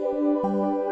Música